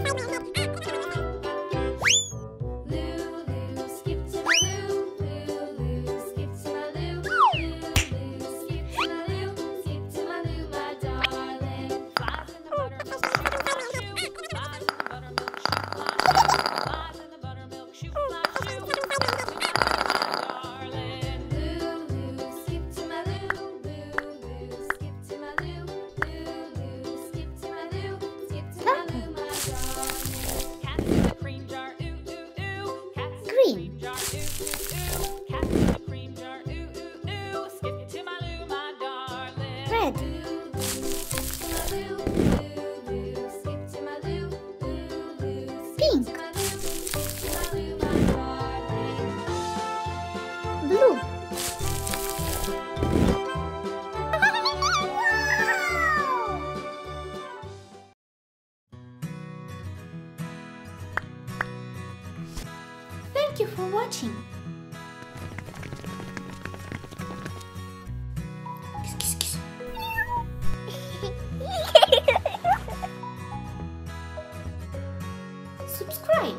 não, não, não. Ah! Darling. Red. Thank you for watching. Subscribe.